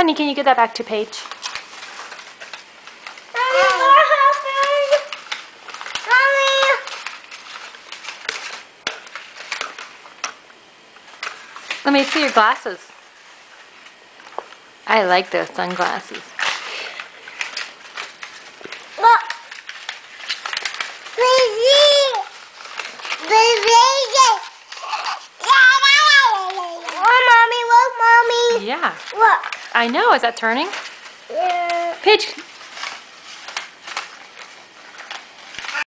Honey, can you get that back to Paige? Mommy, what happened? Mommy. Let me see your glasses. I like those sunglasses. Look. Baby. Baby. Yeah, Look. I know. Is that turning? Yeah. Paige,